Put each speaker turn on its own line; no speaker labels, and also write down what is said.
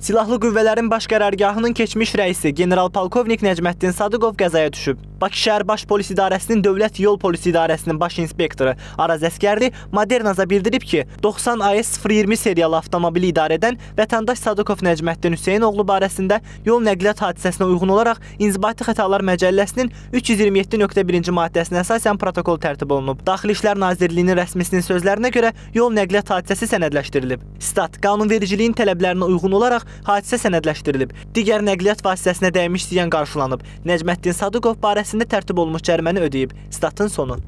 Silahlı Qüvvələrin Baş Qərargahının keçmiş rəisi general-polkovnik Nəcməddin Sadıqov qəzaya düşüb. Bakı şəhər Baş Polis İdarəsinin Dövlət Yol Polis İdarəsinin baş inspektoru Araz Əskərli Modernaza bildirib ki, 90 AS 020 seriyalı avtomobili idarə edən vətəndaş Sadıqov Nəcməddin Hüseynoğlu barəsində yol nəqliyyat hadisəsinə uyğun olaraq İnzibati Xətalar Məcəlləsinin 327.1-ci maddəsinə əsasən protokol tərtib olunub. Daxili İşlər Nazirliyinin rəsmisinin sözlərinə görə yol nəqliyyat hadisəsi sənədləşdirilib. Stat qanunvericiliyin tələblərinə uyğun olaraq hadisə sənədləşdirilib. Digər nəqliyyat vasitəsinə dəymiş ziyan qarşılanıb. Nəcməddin Sadıqov barəsində tərtib olunmuş cəriməni ödəyib. Statın sonu.